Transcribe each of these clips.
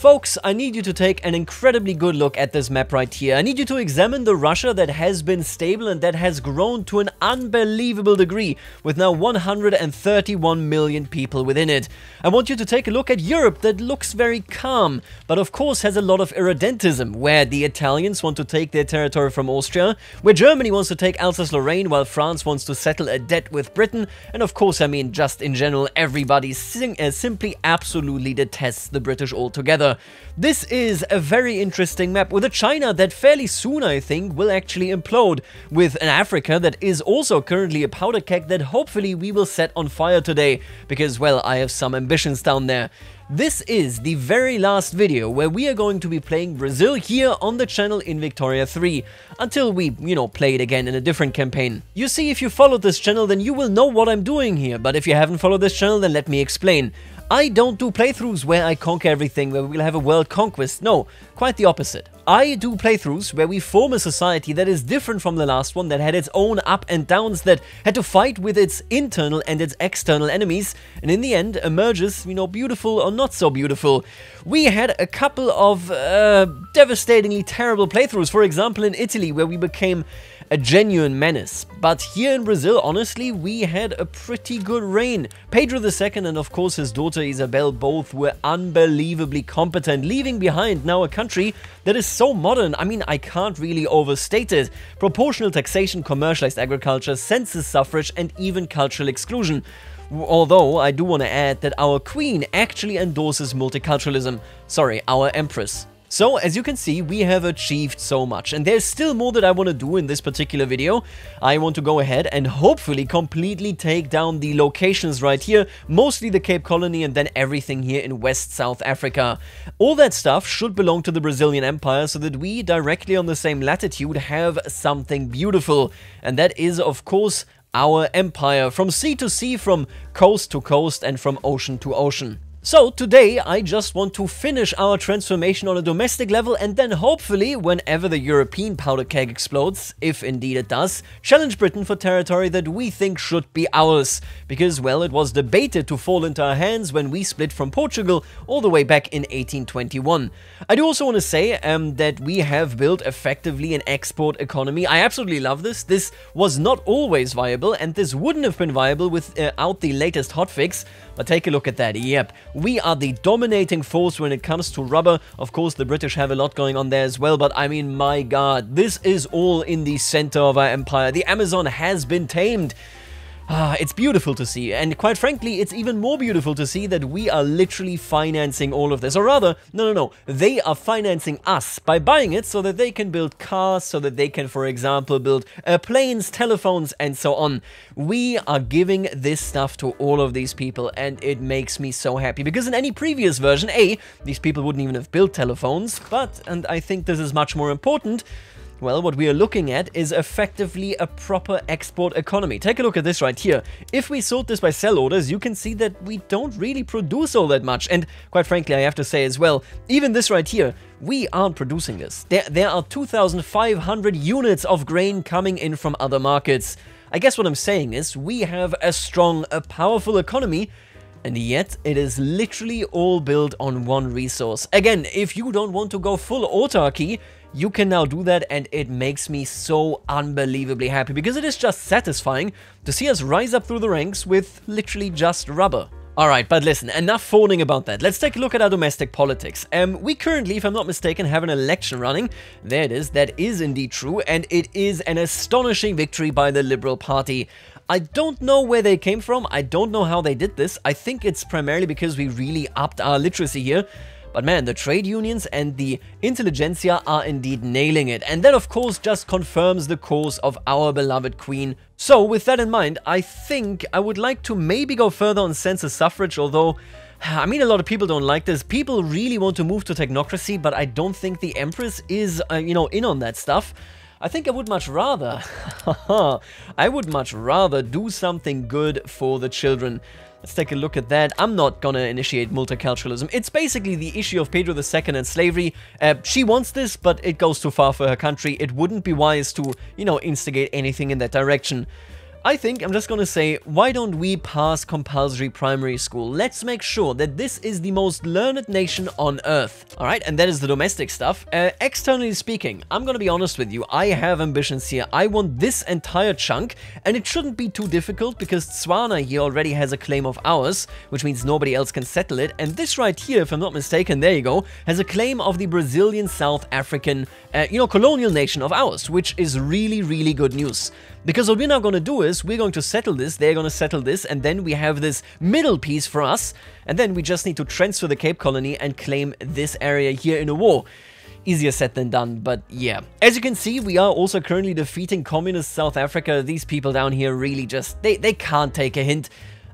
Folks, I need you to take an incredibly good look at this map right here. I need you to examine the Russia that has been stable and that has grown to an unbelievable degree, with now 131 million people within it. I want you to take a look at Europe that looks very calm, but of course has a lot of irredentism, where the Italians want to take their territory from Austria, where Germany wants to take Alsace-Lorraine while France wants to settle a debt with Britain, and of course I mean just in general everybody uh, simply absolutely detests the British altogether. This is a very interesting map with a China that fairly soon, I think, will actually implode, with an Africa that is also currently a powder keg that hopefully we will set on fire today, because, well, I have some ambitions down there. This is the very last video where we are going to be playing Brazil here on the channel in Victoria 3, until we, you know, play it again in a different campaign. You see, if you followed this channel, then you will know what I'm doing here, but if you haven't followed this channel, then let me explain. I don't do playthroughs where I conquer everything, where we'll have a world conquest. No, quite the opposite. I do playthroughs where we form a society that is different from the last one, that had its own up and downs, that had to fight with its internal and its external enemies, and in the end emerges, you know, beautiful or not so beautiful. We had a couple of uh, devastatingly terrible playthroughs, for example in Italy, where we became a genuine menace. But here in Brazil, honestly, we had a pretty good reign. Pedro II and of course his daughter Isabel both were unbelievably competent, leaving behind now a country that is so modern, I mean, I can't really overstate it. Proportional taxation, commercialized agriculture, census suffrage, and even cultural exclusion. Although, I do want to add that our queen actually endorses multiculturalism. Sorry, our empress. So, as you can see, we have achieved so much, and there's still more that I want to do in this particular video. I want to go ahead and hopefully completely take down the locations right here, mostly the Cape Colony and then everything here in West South Africa. All that stuff should belong to the Brazilian Empire so that we, directly on the same latitude, have something beautiful. And that is, of course, our empire, from sea to sea, from coast to coast, and from ocean to ocean. So today I just want to finish our transformation on a domestic level and then hopefully whenever the European powder keg explodes, if indeed it does, challenge Britain for territory that we think should be ours. Because well it was debated to fall into our hands when we split from Portugal all the way back in 1821. I do also want to say um, that we have built effectively an export economy. I absolutely love this. This was not always viable and this wouldn't have been viable without the latest hotfix. But take a look at that. Yep, we are the dominating force when it comes to rubber. Of course, the British have a lot going on there as well, but I mean, my god, this is all in the center of our empire. The Amazon has been tamed. Ah, it's beautiful to see, and quite frankly, it's even more beautiful to see that we are literally financing all of this. Or rather, no, no, no, they are financing us by buying it so that they can build cars, so that they can, for example, build uh, planes, telephones, and so on. We are giving this stuff to all of these people, and it makes me so happy. Because in any previous version, A, these people wouldn't even have built telephones, but, and I think this is much more important, well, what we are looking at is effectively a proper export economy. Take a look at this right here. If we sort this by sell orders, you can see that we don't really produce all that much. And quite frankly, I have to say as well, even this right here, we aren't producing this. There, there are 2,500 units of grain coming in from other markets. I guess what I'm saying is we have a strong, a powerful economy, and yet, it is literally all built on one resource. Again, if you don't want to go full autarky, you can now do that and it makes me so unbelievably happy because it is just satisfying to see us rise up through the ranks with literally just rubber. Alright, but listen, enough phoning about that. Let's take a look at our domestic politics. Um, we currently, if I'm not mistaken, have an election running. There it is, that is indeed true, and it is an astonishing victory by the Liberal Party. I don't know where they came from, I don't know how they did this. I think it's primarily because we really upped our literacy here. But man, the trade unions and the intelligentsia are indeed nailing it. And that of course just confirms the cause of our beloved queen. So with that in mind, I think I would like to maybe go further on census suffrage, although I mean, a lot of people don't like this. People really want to move to technocracy, but I don't think the Empress is, uh, you know, in on that stuff. I think I would much rather, I would much rather do something good for the children. Let's take a look at that. I'm not gonna initiate multiculturalism. It's basically the issue of Pedro II and slavery. Uh, she wants this, but it goes too far for her country. It wouldn't be wise to, you know, instigate anything in that direction. I think I'm just gonna say, why don't we pass compulsory primary school? Let's make sure that this is the most learned nation on earth. Alright, and that is the domestic stuff. Uh, externally speaking, I'm gonna be honest with you, I have ambitions here. I want this entire chunk, and it shouldn't be too difficult because Tswana here already has a claim of ours, which means nobody else can settle it. And this right here, if I'm not mistaken, there you go, has a claim of the Brazilian South African, uh, you know, colonial nation of ours, which is really, really good news. Because what we're now going to do is we're going to settle this, they're going to settle this, and then we have this middle piece for us, and then we just need to transfer the Cape Colony and claim this area here in a war. Easier said than done, but yeah. As you can see, we are also currently defeating communist South Africa. These people down here really just, they, they can't take a hint.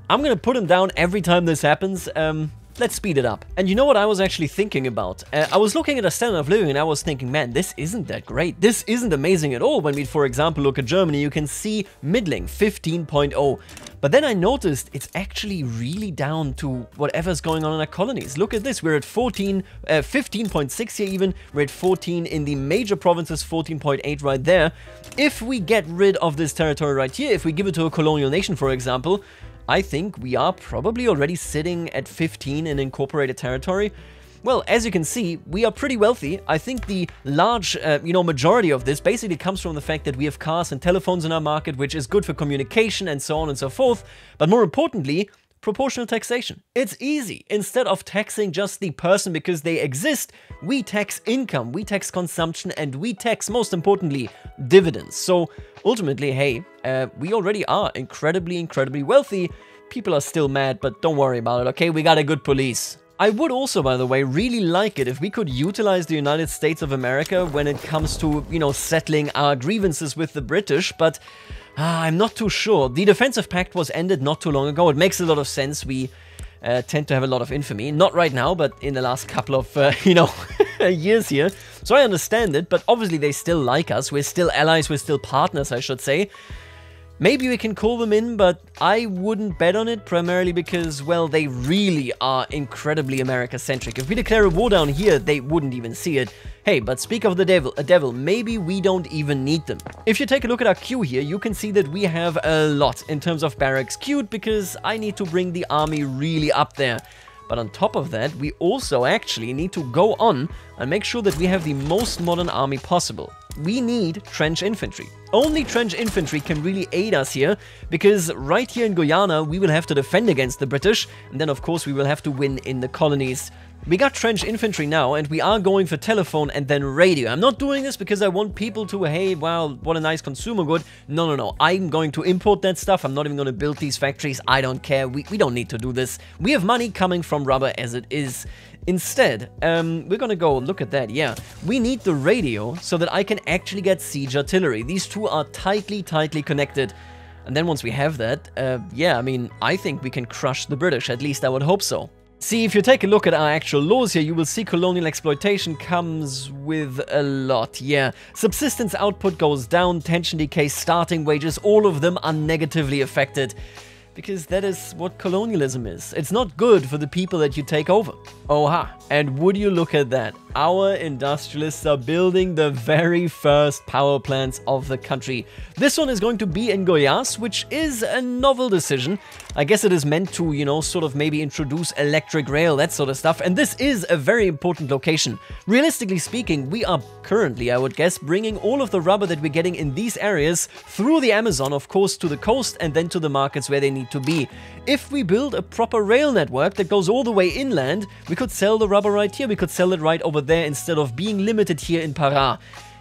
I'm gonna put them down every time this happens. Um, Let's speed it up. And you know what I was actually thinking about? Uh, I was looking at a standard of living and I was thinking, man, this isn't that great. This isn't amazing at all. When we, for example, look at Germany, you can see middling 15.0. But then I noticed it's actually really down to whatever's going on in our colonies. Look at this, we're at 14, uh, 15.6 here even, we're at 14 in the major provinces, 14.8 right there. If we get rid of this territory right here, if we give it to a colonial nation, for example, I think we are probably already sitting at 15 in incorporated territory. Well, as you can see, we are pretty wealthy. I think the large, uh, you know, majority of this basically comes from the fact that we have cars and telephones in our market, which is good for communication and so on and so forth. But more importantly, proportional taxation. It's easy. Instead of taxing just the person because they exist, we tax income, we tax consumption, and we tax, most importantly, dividends. So ultimately, hey, uh, we already are incredibly, incredibly wealthy. People are still mad, but don't worry about it, okay? We got a good police. I would also, by the way, really like it if we could utilize the United States of America when it comes to, you know, settling our grievances with the British, but uh, I'm not too sure. The defensive pact was ended not too long ago. It makes a lot of sense. We uh, tend to have a lot of infamy. Not right now, but in the last couple of, uh, you know, years here. So I understand it, but obviously they still like us. We're still allies, we're still partners, I should say. Maybe we can call them in, but I wouldn't bet on it, primarily because, well, they really are incredibly America-centric. If we declare a war down here, they wouldn't even see it. Hey, but speak of the devil, a devil, maybe we don't even need them. If you take a look at our queue here, you can see that we have a lot in terms of barracks queued, because I need to bring the army really up there. But on top of that, we also actually need to go on and make sure that we have the most modern army possible. We need trench infantry. Only trench infantry can really aid us here, because right here in Guyana, we will have to defend against the British, and then of course we will have to win in the colonies. We got trench infantry now, and we are going for telephone and then radio. I'm not doing this because I want people to, hey, wow, what a nice consumer good. No, no, no. I'm going to import that stuff. I'm not even going to build these factories. I don't care. We, we don't need to do this. We have money coming from rubber as it is. Instead, um, we're gonna go look at that, yeah. We need the radio so that I can actually get siege artillery. These two are tightly, tightly connected. And then once we have that, uh, yeah, I mean, I think we can crush the British. At least I would hope so. See, if you take a look at our actual laws here, you will see colonial exploitation comes with a lot, yeah. Subsistence output goes down, tension decay, starting wages, all of them are negatively affected because that is what colonialism is. It's not good for the people that you take over. Oh ha! And would you look at that? Our industrialists are building the very first power plants of the country. This one is going to be in Goiás, which is a novel decision. I guess it is meant to, you know, sort of maybe introduce electric rail, that sort of stuff. And this is a very important location. Realistically speaking, we are currently, I would guess, bringing all of the rubber that we're getting in these areas through the Amazon, of course, to the coast and then to the markets where they need to be. If we build a proper rail network that goes all the way inland, we could sell the rubber right here, we could sell it right over there instead of being limited here in Pará.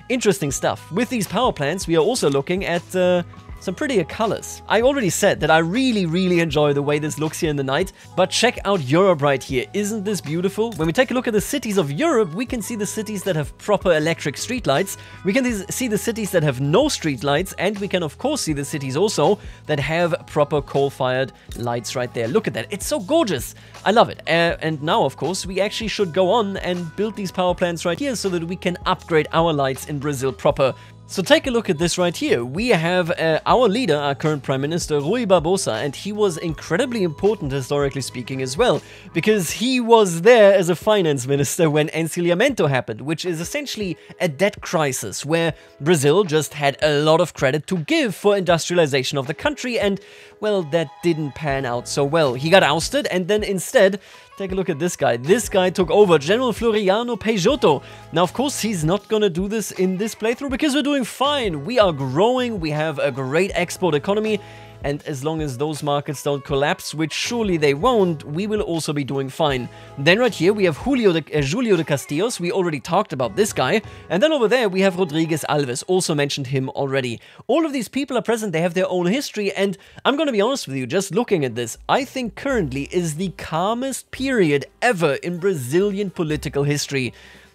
Interesting stuff. With these power plants, we are also looking at uh, some prettier colors. I already said that I really, really enjoy the way this looks here in the night, but check out Europe right here. Isn't this beautiful? When we take a look at the cities of Europe, we can see the cities that have proper electric streetlights, we can see the cities that have no streetlights, and we can of course see the cities also that have proper coal-fired lights right there. Look at that, it's so gorgeous. I love it. Uh, and now, of course, we actually should go on and build these power plants right here so that we can upgrade our lights in Brazil proper So take a look at this right here. We have uh, our leader, our current Prime Minister, Rui Barbosa, and he was incredibly important historically speaking as well, because he was there as a finance minister when Encilhamento happened, which is essentially a debt crisis where Brazil just had a lot of credit to give for industrialization of the country, and well, that didn't pan out so well. He got ousted, and then instead Take a look at this guy. This guy took over, General Floriano Peixoto. Now, of course, he's not gonna do this in this playthrough because we're doing fine. We are growing, we have a great export economy, and as long as those markets don't collapse, which surely they won't, we will also be doing fine. Then right here we have Julio de, uh, Julio de Castilhos, we already talked about this guy, and then over there we have Rodrigues Alves, also mentioned him already. All of these people are present, they have their own history, and I'm gonna be honest with you, just looking at this, I think currently is the calmest period ever in Brazilian political history.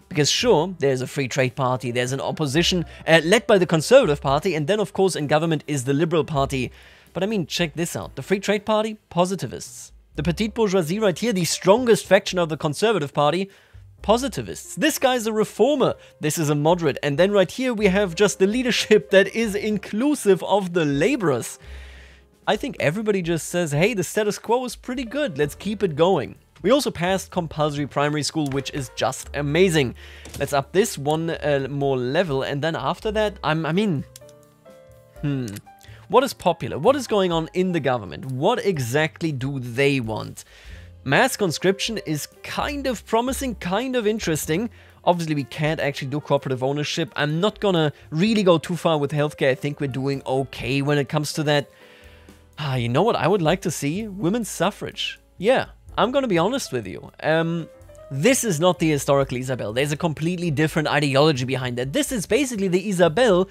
Because sure, there's a free trade party, there's an opposition uh, led by the Conservative Party, and then of course in government is the Liberal Party. But I mean, check this out. The Free Trade Party, positivists. The petite bourgeoisie right here, the strongest faction of the Conservative Party, positivists. This guy's a reformer. This is a moderate. And then right here we have just the leadership that is inclusive of the laborers. I think everybody just says, hey, the status quo is pretty good. Let's keep it going. We also passed compulsory primary school, which is just amazing. Let's up this one uh, more level. And then after that, I'm, I mean, hmm. What is popular? What is going on in the government? What exactly do they want? Mass conscription is kind of promising, kind of interesting. Obviously, we can't actually do cooperative ownership. I'm not gonna really go too far with healthcare. I think we're doing okay when it comes to that. Ah, you know what I would like to see? Women's suffrage. Yeah, I'm gonna be honest with you. Um, this is not the historical Isabel. There's a completely different ideology behind that. This is basically the Isabel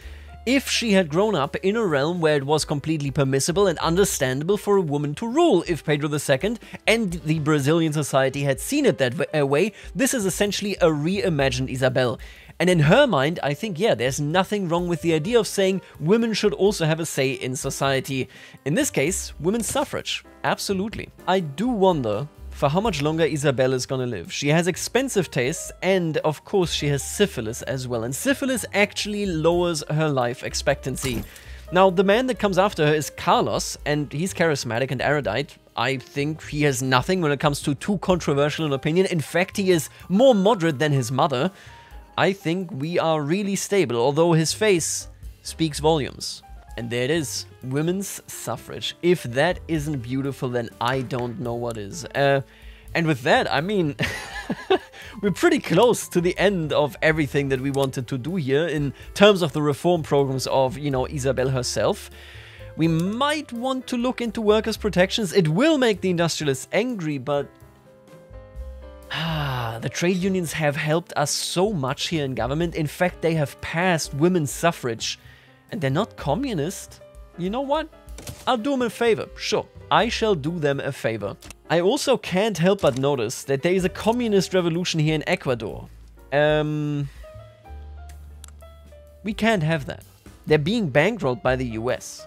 if she had grown up in a realm where it was completely permissible and understandable for a woman to rule. If Pedro II and the Brazilian society had seen it that way, this is essentially a reimagined Isabel. And in her mind, I think, yeah, there's nothing wrong with the idea of saying women should also have a say in society. In this case, women's suffrage. Absolutely. I do wonder for how much longer Isabel is gonna live. She has expensive tastes, and of course she has syphilis as well, and syphilis actually lowers her life expectancy. Now, the man that comes after her is Carlos, and he's charismatic and erudite. I think he has nothing when it comes to too controversial an opinion. In fact, he is more moderate than his mother. I think we are really stable, although his face speaks volumes. And there it is, women's suffrage. If that isn't beautiful, then I don't know what is. Uh, and with that, I mean, we're pretty close to the end of everything that we wanted to do here in terms of the reform programs of, you know, Isabel herself. We might want to look into workers' protections. It will make the industrialists angry, but Ah, the trade unions have helped us so much here in government. In fact, they have passed women's suffrage and they're not communist, you know what? I'll do them a favor. Sure, I shall do them a favor. I also can't help but notice that there is a communist revolution here in Ecuador. Um, we can't have that. They're being bankrolled by the US.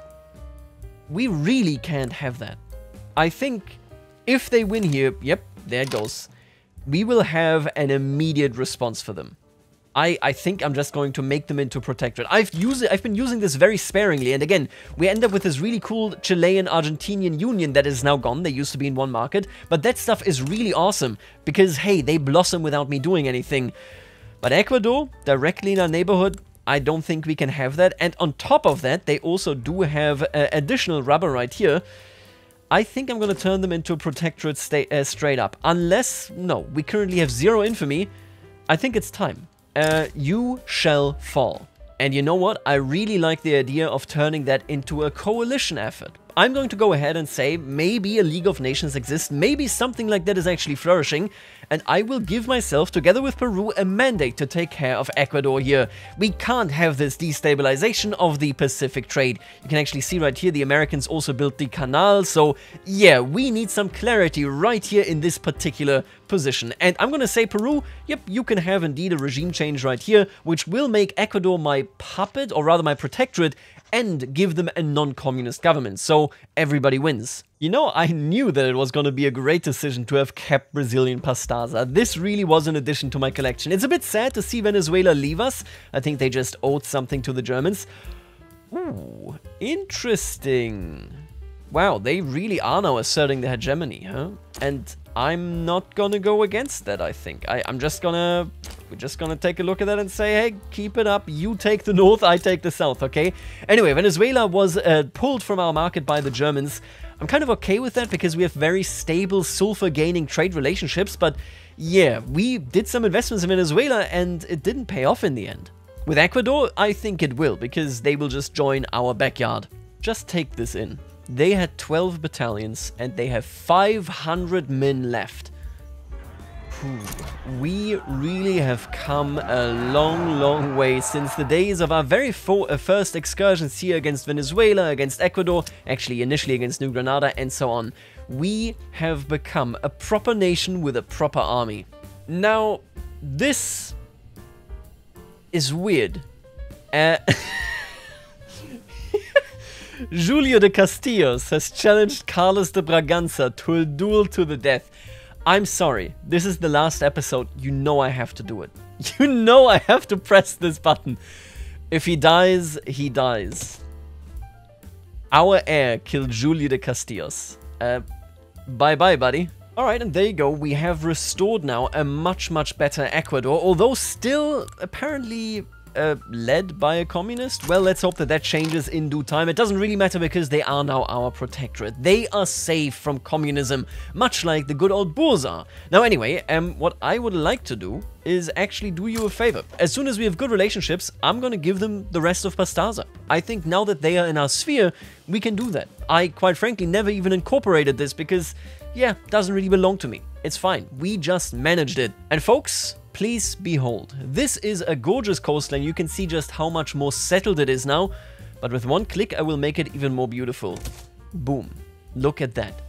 We really can't have that. I think if they win here, yep, there it goes. We will have an immediate response for them. I, I think I'm just going to make them into protectorate. I've used I've been using this very sparingly, and again, we end up with this really cool Chilean-Argentinian union that is now gone. They used to be in one market, but that stuff is really awesome because, hey, they blossom without me doing anything. But Ecuador, directly in our neighborhood, I don't think we can have that. And on top of that, they also do have uh, additional rubber right here. I think I'm going to turn them into protectorate uh, straight up. Unless, no, we currently have zero infamy. I think it's time uh, you shall fall. And you know what? I really like the idea of turning that into a coalition effort. I'm going to go ahead and say maybe a League of Nations exists, maybe something like that is actually flourishing, and I will give myself, together with Peru, a mandate to take care of Ecuador here. We can't have this destabilization of the Pacific trade. You can actually see right here, the Americans also built the canal, so yeah, we need some clarity right here in this particular position. And I'm gonna say, Peru, yep, you can have indeed a regime change right here, which will make Ecuador my puppet, or rather my protectorate, and give them a non-communist government, so everybody wins. You know, I knew that it was going to be a great decision to have kept Brazilian Pastaza. This really was an addition to my collection. It's a bit sad to see Venezuela leave us. I think they just owed something to the Germans. Ooh, interesting. Wow, they really are now asserting their hegemony, huh? And I'm not gonna go against that, I think. I, am just gonna... We're just gonna take a look at that and say, hey, keep it up. You take the north, I take the south, okay? Anyway, Venezuela was uh, pulled from our market by the Germans. I'm kind of okay with that because we have very stable sulfur-gaining trade relationships, but yeah, we did some investments in Venezuela and it didn't pay off in the end. With Ecuador, I think it will, because they will just join our backyard. Just take this in. They had 12 battalions and they have 500 men left. We really have come a long, long way since the days of our very uh, first excursions here against Venezuela, against Ecuador, actually initially against New Granada and so on. We have become a proper nation with a proper army. Now, this is weird. Uh, Julio de Castilhos has challenged Carlos de Braganza to a duel to the death. I'm sorry, this is the last episode. You know I have to do it. You know I have to press this button. If he dies, he dies. Our heir killed Julio de Castilhos. Uh, bye bye, buddy. Alright, and there you go. We have restored now a much, much better Ecuador, although still apparently uh, led by a communist? Well, let's hope that that changes in due time. It doesn't really matter because they are now our protectorate. They are safe from communism, much like the good old Boers are. Now anyway, um, what I would like to do is actually do you a favor. As soon as we have good relationships, I'm gonna give them the rest of Pastaza. I think now that they are in our sphere, we can do that. I, quite frankly, never even incorporated this because, yeah, doesn't really belong to me. It's fine. We just managed it. And folks, Please behold. This is a gorgeous coastline. You can see just how much more settled it is now. But with one click, I will make it even more beautiful. Boom. Look at that.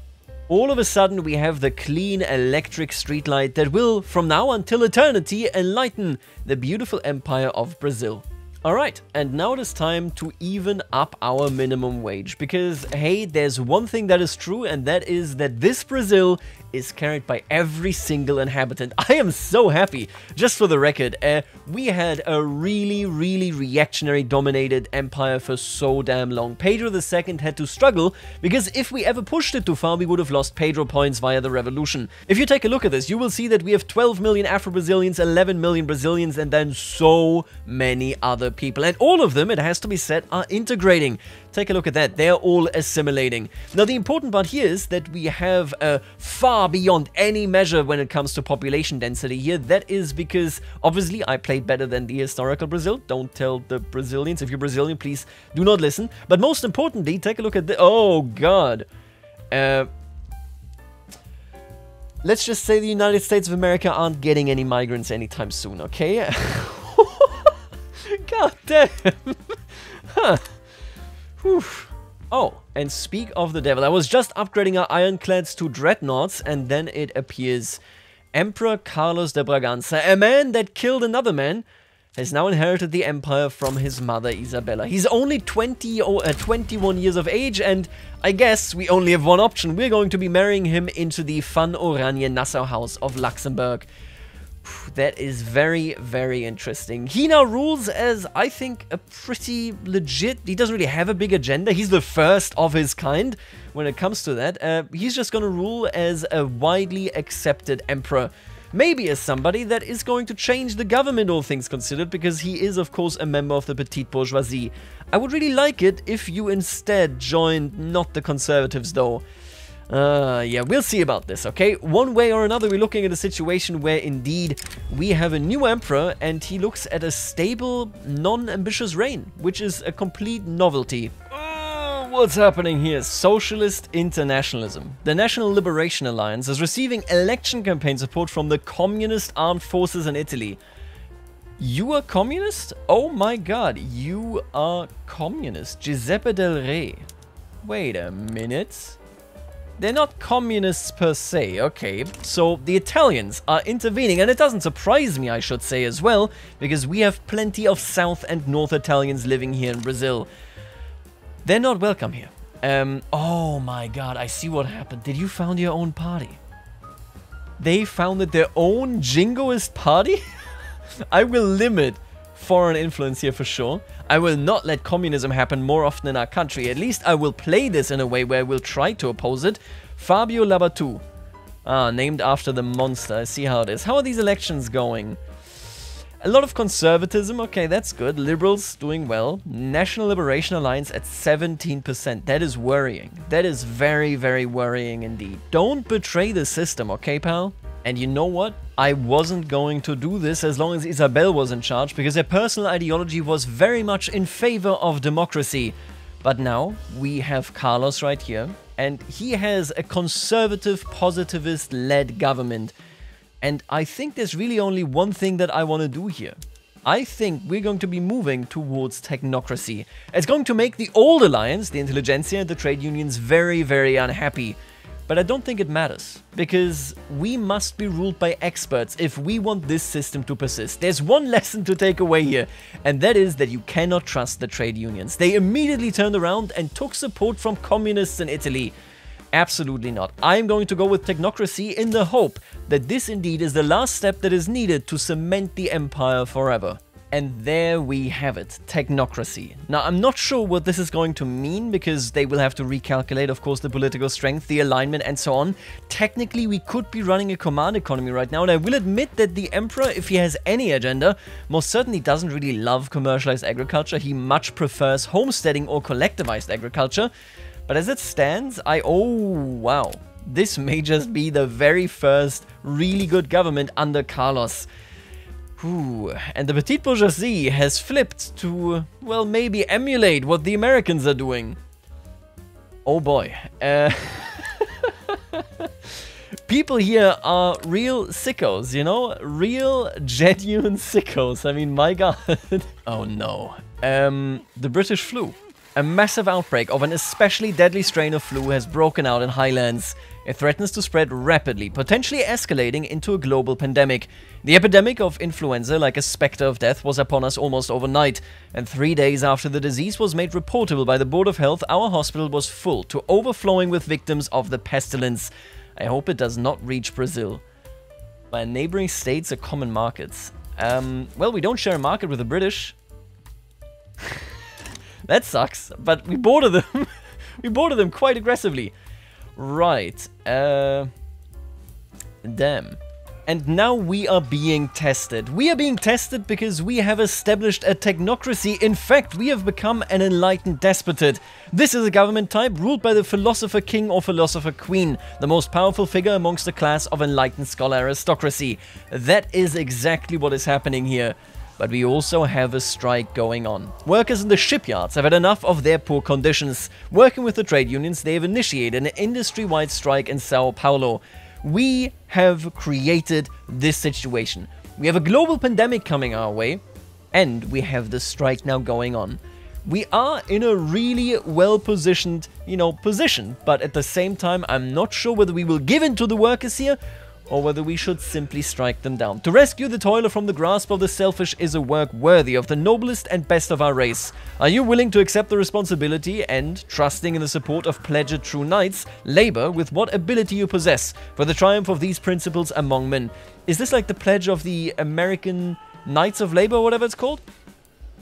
All of a sudden, we have the clean electric streetlight that will, from now until eternity, enlighten the beautiful empire of Brazil. Alright, and now it is time to even up our minimum wage, because hey, there's one thing that is true, and that is that this Brazil is carried by every single inhabitant. I am so happy. Just for the record, uh, we had a really, really reactionary dominated empire for so damn long. Pedro II had to struggle because if we ever pushed it too far, we would have lost Pedro points via the revolution. If you take a look at this, you will see that we have 12 million Afro-Brazilians, 11 million Brazilians, and then so many other people. And all of them, it has to be said, are integrating. Take a look at that. They're all assimilating. Now, the important part here is that we have a far beyond any measure when it comes to population density here. That is because, obviously, I played better than the historical Brazil. Don't tell the Brazilians. If you're Brazilian, please do not listen. But most importantly, take a look at the... Oh, God. Uh, let's just say the United States of America aren't getting any migrants anytime soon, okay? God damn. huh. Oh, and speak of the devil, I was just upgrading our ironclads to dreadnoughts, and then it appears Emperor Carlos de Braganza, a man that killed another man, has now inherited the empire from his mother Isabella. He's only 20 or uh, 21 years of age, and I guess we only have one option. We're going to be marrying him into the Van Oranje Nassau House of Luxembourg. That is very, very interesting. He now rules as, I think, a pretty legit... He doesn't really have a big agenda. He's the first of his kind when it comes to that. Uh, he's just going to rule as a widely accepted emperor. Maybe as somebody that is going to change the government, all things considered, because he is, of course, a member of the petite bourgeoisie. I would really like it if you instead joined not the conservatives, though. Uh, yeah, we'll see about this, okay? One way or another, we're looking at a situation where indeed we have a new emperor and he looks at a stable, non-ambitious reign, which is a complete novelty. Uh, what's happening here? Socialist internationalism. The National Liberation Alliance is receiving election campaign support from the communist armed forces in Italy. You are communist? Oh my god, you are communist. Giuseppe Del Re. Wait a minute. They're not communists per se, okay. So the Italians are intervening, and it doesn't surprise me, I should say as well, because we have plenty of South and North Italians living here in Brazil. They're not welcome here. Um, oh my god, I see what happened. Did you found your own party? They founded their own jingoist party? I will limit foreign influence here for sure. I will not let communism happen more often in our country. At least I will play this in a way where I will try to oppose it. Fabio Labatu. Ah, named after the monster. I see how it is. How are these elections going? A lot of conservatism, okay, that's good. Liberals doing well. National Liberation Alliance at 17%. That is worrying. That is very, very worrying indeed. Don't betray the system, okay, pal? And you know what? I wasn't going to do this as long as Isabel was in charge, because her personal ideology was very much in favor of democracy. But now we have Carlos right here, and he has a conservative, positivist led government. And I think there's really only one thing that I want to do here. I think we're going to be moving towards technocracy. It's going to make the old alliance, the intelligentsia and the trade unions, very, very unhappy. But I don't think it matters, because we must be ruled by experts if we want this system to persist. There's one lesson to take away here, and that is that you cannot trust the trade unions. They immediately turned around and took support from communists in Italy. Absolutely not. I'm going to go with technocracy in the hope that this indeed is the last step that is needed to cement the empire forever. And there we have it, technocracy. Now, I'm not sure what this is going to mean because they will have to recalculate, of course, the political strength, the alignment, and so on. Technically, we could be running a command economy right now, and I will admit that the Emperor, if he has any agenda, most certainly doesn't really love commercialized agriculture. He much prefers homesteading or collectivized agriculture. But as it stands, I... Oh, wow. This may just be the very first really good government under Carlos. Ooh, and the petite bourgeoisie has flipped to, well, maybe emulate what the Americans are doing. Oh boy. Uh, people here are real sickos, you know? Real, genuine sickos. I mean, my god. oh no. Um, the British flu. A massive outbreak of an especially deadly strain of flu has broken out in Highlands. It threatens to spread rapidly, potentially escalating into a global pandemic. The epidemic of influenza, like a specter of death, was upon us almost overnight, and three days after the disease was made reportable by the Board of Health, our hospital was full to overflowing with victims of the pestilence. I hope it does not reach Brazil. My neighboring states are common markets. Um, well, we don't share a market with the British. That sucks, but we border them. we border them quite aggressively. Right. Uh, damn. And now we are being tested. We are being tested because we have established a technocracy. In fact, we have become an enlightened despotate. This is a government type ruled by the philosopher king or philosopher queen, the most powerful figure amongst the class of enlightened scholar aristocracy. That is exactly what is happening here. But we also have a strike going on. Workers in the shipyards have had enough of their poor conditions. Working with the trade unions, they have initiated an industry-wide strike in Sao Paulo. We have created this situation. We have a global pandemic coming our way, and we have the strike now going on. We are in a really well-positioned, you know, position, but at the same time, I'm not sure whether we will give in to the workers here or whether we should simply strike them down. To rescue the toiler from the grasp of the selfish is a work worthy of the noblest and best of our race. Are you willing to accept the responsibility and, trusting in the support of pledged true knights, labor with what ability you possess for the triumph of these principles among men? Is this like the pledge of the American Knights of Labor, whatever it's called?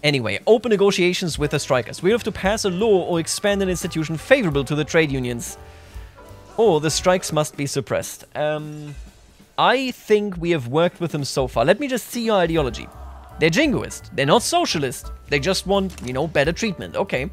Anyway, open negotiations with the strikers. We have to pass a law or expand an institution favorable to the trade unions. Or the strikes must be suppressed. Um... I think we have worked with them so far. Let me just see your ideology. They're jingoist. They're not socialist. They just want, you know, better treatment. Okay.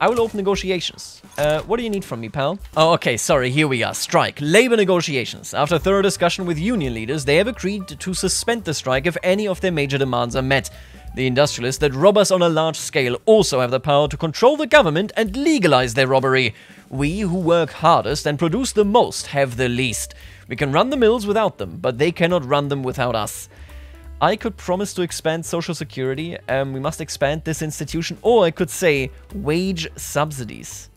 I will open negotiations. Uh, what do you need from me, pal? Oh, okay, sorry, here we are. Strike. Labor negotiations. After thorough discussion with union leaders, they have agreed to suspend the strike if any of their major demands are met. The industrialists that rob us on a large scale also have the power to control the government and legalize their robbery. We who work hardest and produce the most have the least. We can run the mills without them, but they cannot run them without us. I could promise to expand social security, um, we must expand this institution, or I could say wage subsidies.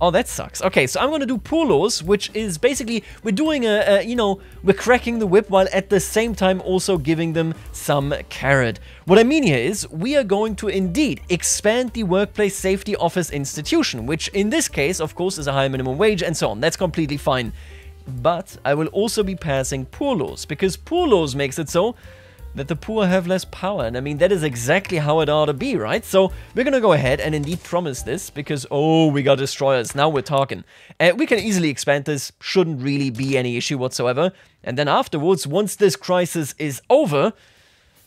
Oh, that sucks. Okay, so I'm going to do laws, which is basically, we're doing a, a, you know, we're cracking the whip while at the same time also giving them some carrot. What I mean here is, we are going to indeed expand the workplace safety office institution, which in this case, of course, is a higher minimum wage and so on. That's completely fine. But I will also be passing poor laws, because poor laws makes it so that the poor have less power. And I mean, that is exactly how it ought to be, right? So we're to go ahead and indeed promise this because, oh, we got destroyers. Now we're talking. Uh, we can easily expand this. Shouldn't really be any issue whatsoever. And then afterwards, once this crisis is over,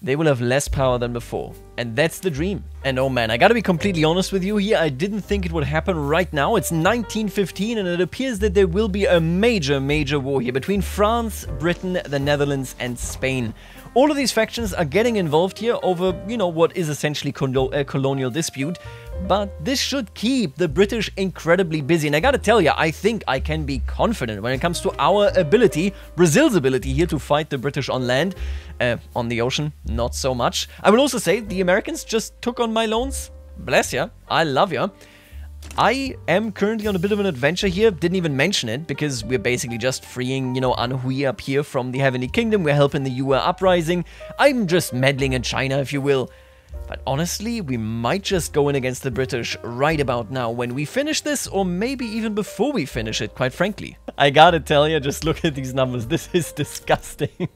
they will have less power than before. And that's the dream. And oh man, I gotta be completely honest with you here, I didn't think it would happen right now. It's 1915 and it appears that there will be a major, major war here between France, Britain, the Netherlands and Spain. All of these factions are getting involved here over, you know, what is essentially a colonial dispute, but this should keep the British incredibly busy. And I gotta tell you, I think I can be confident when it comes to our ability, Brazil's ability here to fight the British on land. Uh, on the ocean, not so much. I will also say the Americans just took on my loans. Bless ya, I love ya. I am currently on a bit of an adventure here, didn't even mention it, because we're basically just freeing, you know, Anhui up here from the Heavenly Kingdom, we're helping the Yue Uprising, I'm just meddling in China, if you will. But honestly, we might just go in against the British right about now when we finish this, or maybe even before we finish it, quite frankly. I gotta tell you, just look at these numbers, this is disgusting.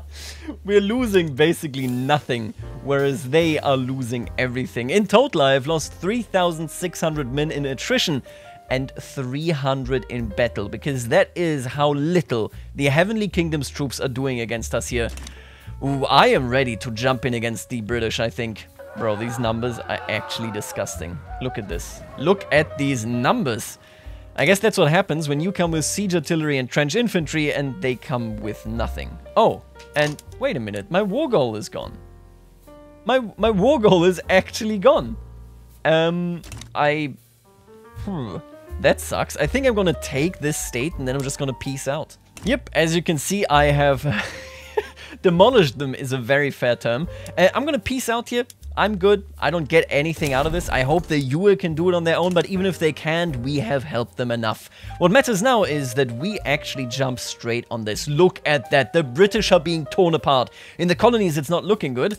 We're losing basically nothing, whereas they are losing everything. In total, I have lost 3,600 men in attrition, and 300 in battle, because that is how little the Heavenly Kingdom's troops are doing against us here. Ooh, I am ready to jump in against the British, I think. Bro, these numbers are actually disgusting. Look at this. Look at these numbers. I guess that's what happens when you come with siege artillery and trench infantry and they come with nothing. Oh, and wait a minute, my war goal is gone. My, my war goal is actually gone. Um, I... Hmm, that sucks. I think I'm gonna take this state and then I'm just gonna peace out. Yep, as you can see, I have... Demolished them is a very fair term. Uh, I'm gonna peace out here. I'm good. I don't get anything out of this. I hope the Yue can do it on their own, but even if they can't, we have helped them enough. What matters now is that we actually jump straight on this. Look at that. The British are being torn apart. In the colonies, it's not looking good.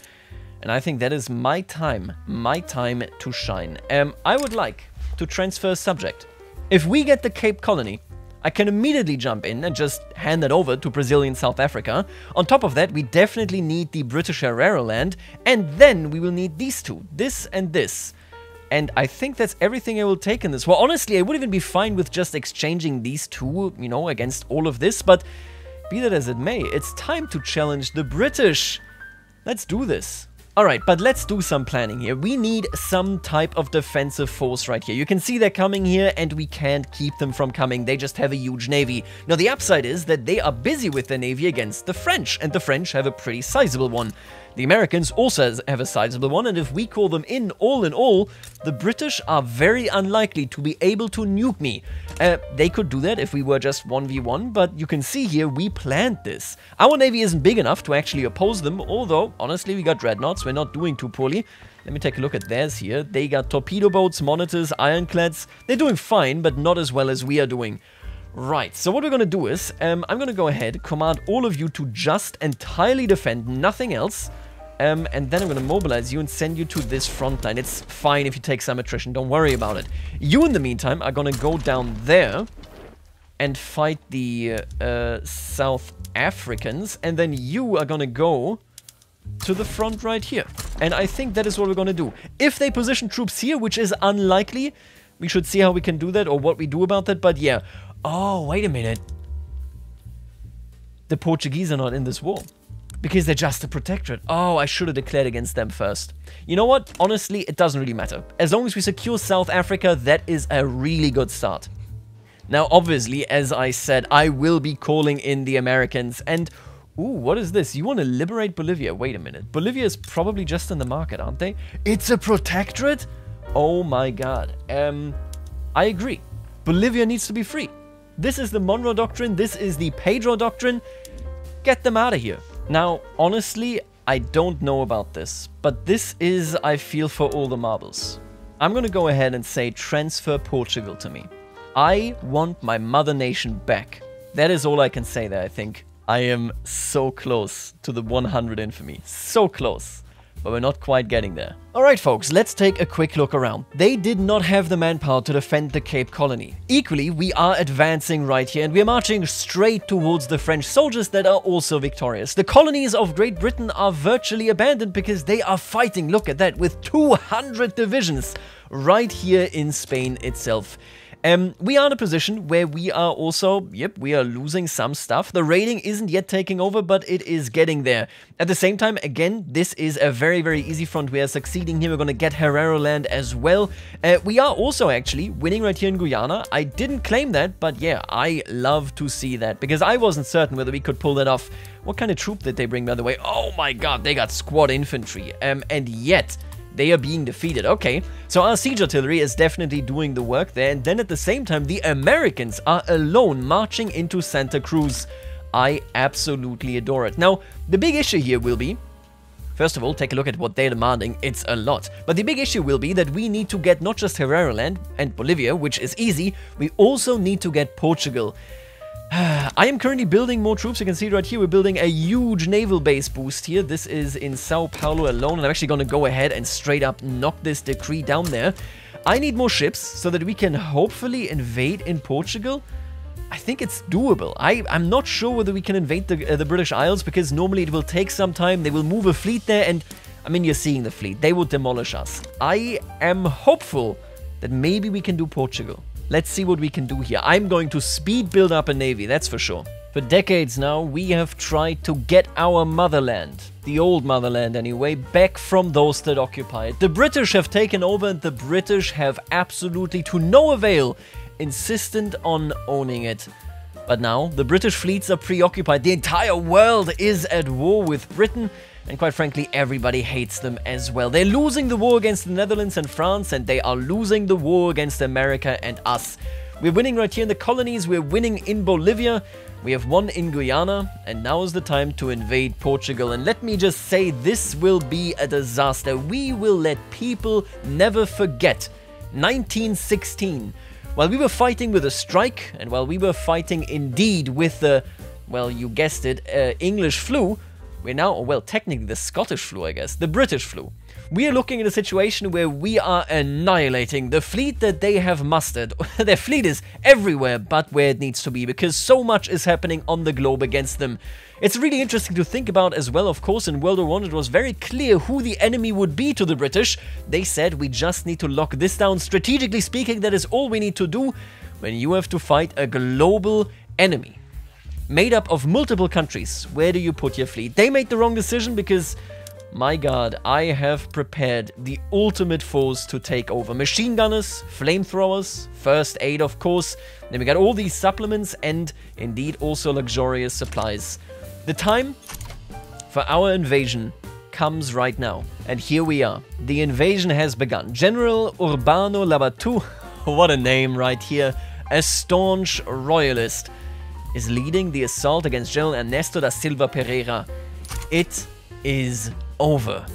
And I think that is my time, my time to shine. Um, I would like to transfer subject. If we get the Cape Colony, I can immediately jump in and just hand that over to Brazilian South Africa. On top of that, we definitely need the British Herero land, and then we will need these two, this and this. And I think that's everything I will take in this. Well, honestly, I would even be fine with just exchanging these two, you know, against all of this, but be that as it may, it's time to challenge the British. Let's do this. Alright, but let's do some planning here. We need some type of defensive force right here. You can see they're coming here and we can't keep them from coming. They just have a huge navy. Now the upside is that they are busy with their navy against the French, and the French have a pretty sizable one. The Americans also have a sizable one, and if we call them in all in all, the British are very unlikely to be able to nuke me. Uh, they could do that if we were just 1v1, but you can see here we planned this. Our navy isn't big enough to actually oppose them, although, honestly, we got dreadnoughts, we're not doing too poorly. Let me take a look at theirs here. They got torpedo boats, monitors, ironclads. They're doing fine, but not as well as we are doing. Right, so what we're going to do is, um, I'm going to go ahead, and command all of you to just entirely defend, nothing else. Um, and then I'm going to mobilize you and send you to this front line. It's fine if you take some attrition, don't worry about it. You, in the meantime, are going to go down there and fight the uh, South Africans. And then you are going to go to the front right here. And I think that is what we're going to do. If they position troops here, which is unlikely, we should see how we can do that or what we do about that. But yeah. Oh, wait a minute. The Portuguese are not in this war. Because they're just a protectorate. Oh, I should have declared against them first. You know what? Honestly, it doesn't really matter. As long as we secure South Africa, that is a really good start. Now, obviously, as I said, I will be calling in the Americans. And, ooh, what is this? You want to liberate Bolivia? Wait a minute. Bolivia is probably just in the market, aren't they? It's a protectorate? Oh my god. Um, I agree. Bolivia needs to be free. This is the Monroe Doctrine. This is the Pedro Doctrine. Get them out of here. Now, honestly, I don't know about this, but this is, I feel, for all the marbles. I'm gonna go ahead and say transfer Portugal to me. I want my mother nation back. That is all I can say there, I think. I am so close to the 100 infamy. So close but we're not quite getting there. Alright folks, let's take a quick look around. They did not have the manpower to defend the Cape Colony. Equally, we are advancing right here and we're marching straight towards the French soldiers that are also victorious. The colonies of Great Britain are virtually abandoned because they are fighting, look at that, with 200 divisions right here in Spain itself. Um, we are in a position where we are also, yep, we are losing some stuff. The raiding isn't yet taking over, but it is getting there. At the same time, again, this is a very, very easy front. We are succeeding here. We're going to get Herero land as well. Uh, we are also actually winning right here in Guyana. I didn't claim that, but yeah, I love to see that because I wasn't certain whether we could pull that off. What kind of troop did they bring, by the way? Oh my god, they got squad infantry. Um, and yet, they are being defeated. Okay, so our siege artillery is definitely doing the work there, and then at the same time, the Americans are alone marching into Santa Cruz. I absolutely adore it. Now, the big issue here will be First of all, take a look at what they're demanding, it's a lot. But the big issue will be that we need to get not just Herero land and Bolivia, which is easy, we also need to get Portugal. I am currently building more troops. You can see right here, we're building a huge naval base boost here. This is in Sao Paulo alone, and I'm actually going to go ahead and straight up knock this decree down there. I need more ships so that we can hopefully invade in Portugal. I think it's doable. I, I'm not sure whether we can invade the, uh, the British Isles because normally it will take some time. They will move a fleet there and, I mean, you're seeing the fleet. They will demolish us. I am hopeful that maybe we can do Portugal. Let's see what we can do here. I'm going to speed build up a navy, that's for sure. For decades now, we have tried to get our motherland, the old motherland anyway, back from those that occupy it. The British have taken over and the British have absolutely to no avail insistent on owning it. But now, the British fleets are preoccupied, the entire world is at war with Britain, and quite frankly, everybody hates them as well. They're losing the war against the Netherlands and France, and they are losing the war against America and us. We're winning right here in the colonies, we're winning in Bolivia, we have won in Guyana, and now is the time to invade Portugal. And let me just say, this will be a disaster. We will let people never forget 1916. While we were fighting with a strike, and while we were fighting indeed with the, well, you guessed it, uh, English flu, we're now, well, technically the Scottish flu, I guess, the British flu. We are looking at a situation where we are annihilating the fleet that they have mustered. Their fleet is everywhere but where it needs to be because so much is happening on the globe against them. It's really interesting to think about as well, of course, in World War I it was very clear who the enemy would be to the British. They said we just need to lock this down. Strategically speaking, that is all we need to do when you have to fight a global enemy made up of multiple countries. Where do you put your fleet? They made the wrong decision because, my god, I have prepared the ultimate force to take over. Machine gunners, flamethrowers, first aid of course, then we got all these supplements and indeed also luxurious supplies. The time for our invasion comes right now. And here we are. The invasion has begun. General Urbano Labatu, what a name right here, a staunch royalist is leading the assault against General Ernesto da Silva Pereira. It is over.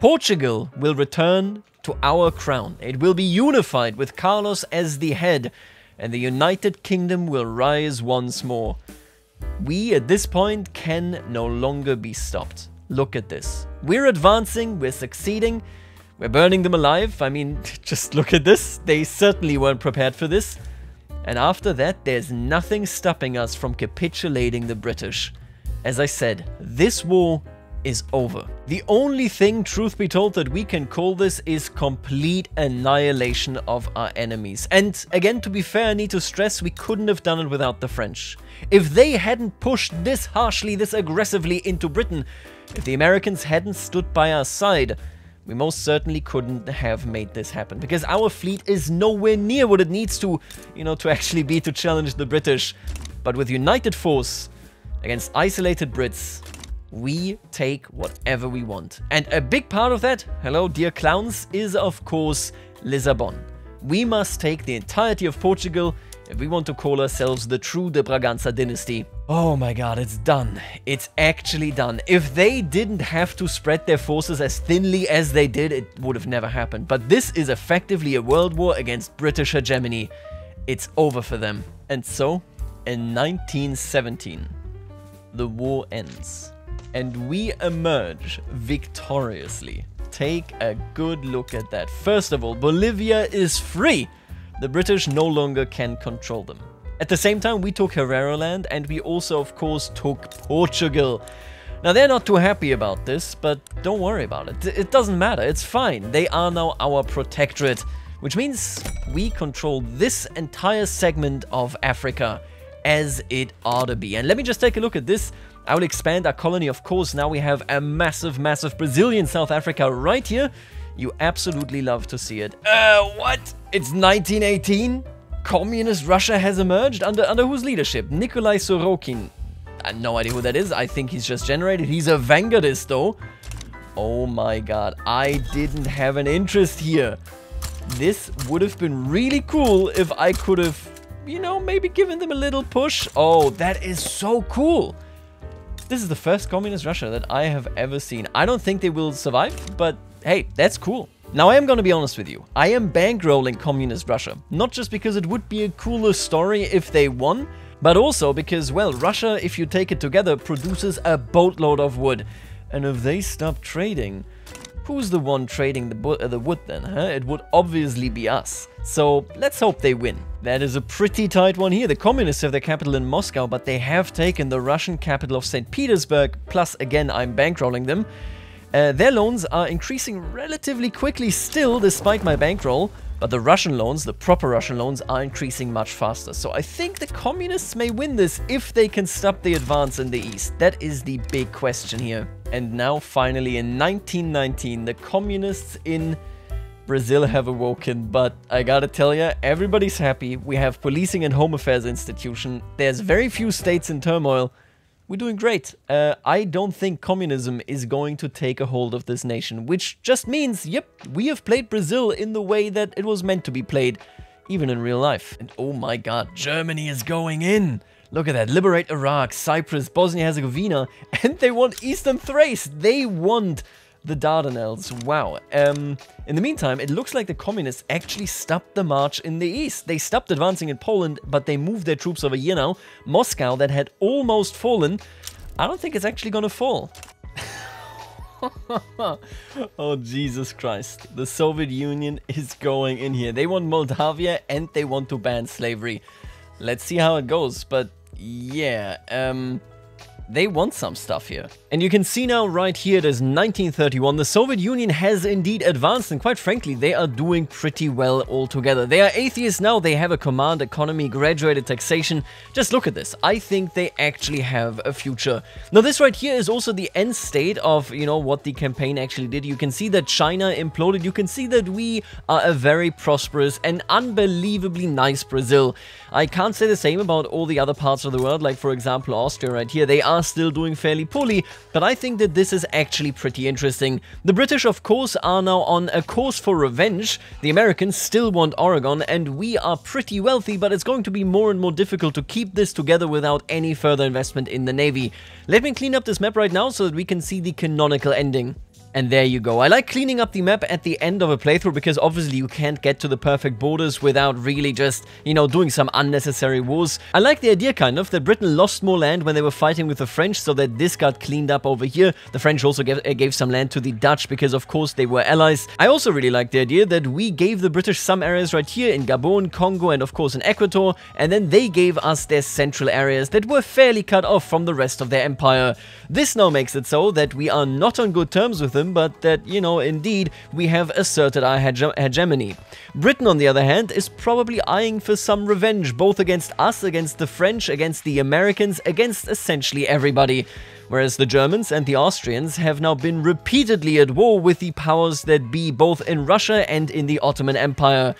Portugal will return to our crown. It will be unified with Carlos as the head, and the United Kingdom will rise once more. We, at this point, can no longer be stopped. Look at this. We're advancing, we're succeeding, we're burning them alive. I mean, just look at this. They certainly weren't prepared for this. And after that, there's nothing stopping us from capitulating the British. As I said, this war is over. The only thing, truth be told, that we can call this is complete annihilation of our enemies. And again, to be fair, I need to stress we couldn't have done it without the French. If they hadn't pushed this harshly, this aggressively into Britain, if the Americans hadn't stood by our side, we most certainly couldn't have made this happen because our fleet is nowhere near what it needs to, you know, to actually be to challenge the British. But with united force against isolated Brits, we take whatever we want. And a big part of that, hello dear clowns, is of course Lisbon. We must take the entirety of Portugal if we want to call ourselves the true de Braganza dynasty. Oh my god, it's done. It's actually done. If they didn't have to spread their forces as thinly as they did, it would have never happened. But this is effectively a world war against British hegemony. it's over for them. And so, in 1917, the war ends. And we emerge victoriously. Take a good look at that. First of all, Bolivia is free. The British no longer can control them. At the same time, we took Herero and we also, of course, took Portugal. Now, they're not too happy about this, but don't worry about it. It doesn't matter, it's fine. They are now our protectorate, which means we control this entire segment of Africa as it ought to be. And let me just take a look at this. I will expand our colony, of course. Now we have a massive, massive Brazilian South Africa right here. You absolutely love to see it. Uh, what? It's 1918? Communist Russia has emerged? Under, under whose leadership? Nikolai Sorokin. I have no idea who that is. I think he's just generated. He's a vanguardist, though. Oh my god. I didn't have an interest here. This would have been really cool if I could have, you know, maybe given them a little push. Oh, that is so cool. This is the first communist Russia that I have ever seen. I don't think they will survive, but hey, that's cool. Now, I am to be honest with you. I am bankrolling communist Russia. Not just because it would be a cooler story if they won, but also because, well, Russia, if you take it together, produces a boatload of wood. And if they stop trading, who's the one trading the, uh, the wood then, huh? It would obviously be us. So let's hope they win. That is a pretty tight one here. The communists have their capital in Moscow, but they have taken the Russian capital of St. Petersburg. Plus, again, I'm bankrolling them. Uh, their loans are increasing relatively quickly still, despite my bankroll. But the Russian loans, the proper Russian loans, are increasing much faster. So I think the communists may win this if they can stop the advance in the east. That is the big question here. And now finally in 1919, the communists in Brazil have awoken, but I gotta tell ya, everybody's happy. We have policing and home affairs institution. There's very few states in turmoil. We're doing great. Uh, I don't think communism is going to take a hold of this nation, which just means, yep, we have played Brazil in the way that it was meant to be played, even in real life. And oh my god, Germany is going in! Look at that, liberate Iraq, Cyprus, Bosnia-Herzegovina, and they want Eastern Thrace! They want the Dardanelles. Wow. Um, in the meantime, it looks like the communists actually stopped the march in the east. They stopped advancing in Poland, but they moved their troops over here now. Moscow, that had almost fallen, I don't think it's actually gonna fall. oh, Jesus Christ. The Soviet Union is going in here. They want Moldavia and they want to ban slavery. Let's see how it goes. But yeah, um, they want some stuff here. And you can see now right here it is 1931. The Soviet Union has indeed advanced and quite frankly they are doing pretty well altogether. They are atheists now, they have a command economy, graduated taxation. Just look at this. I think they actually have a future. Now this right here is also the end state of, you know, what the campaign actually did. You can see that China imploded. You can see that we are a very prosperous and unbelievably nice Brazil. I can't say the same about all the other parts of the world, like for example Austria right here. They are still doing fairly poorly, but I think that this is actually pretty interesting. The British, of course, are now on a course for revenge. The Americans still want Oregon, and we are pretty wealthy, but it's going to be more and more difficult to keep this together without any further investment in the Navy. Let me clean up this map right now so that we can see the canonical ending. And there you go. I like cleaning up the map at the end of a playthrough because obviously you can't get to the perfect borders without really just, you know, doing some unnecessary wars. I like the idea kind of that Britain lost more land when they were fighting with the French so that this got cleaned up over here. The French also gave, uh, gave some land to the Dutch because of course they were allies. I also really like the idea that we gave the British some areas right here in Gabon, Congo and of course in Ecuador and then they gave us their central areas that were fairly cut off from the rest of their empire. This now makes it so that we are not on good terms with them but that, you know, indeed, we have asserted our hege hegemony. Britain, on the other hand, is probably eyeing for some revenge, both against us, against the French, against the Americans, against essentially everybody whereas the Germans and the Austrians have now been repeatedly at war with the powers that be both in Russia and in the Ottoman Empire.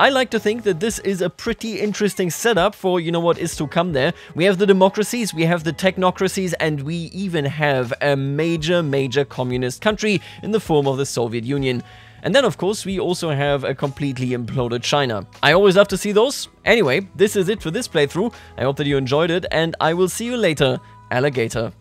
I like to think that this is a pretty interesting setup for, you know, what is to come there. We have the democracies, we have the technocracies, and we even have a major, major communist country in the form of the Soviet Union. And then, of course, we also have a completely imploded China. I always love to see those. Anyway, this is it for this playthrough. I hope that you enjoyed it, and I will see you later, alligator.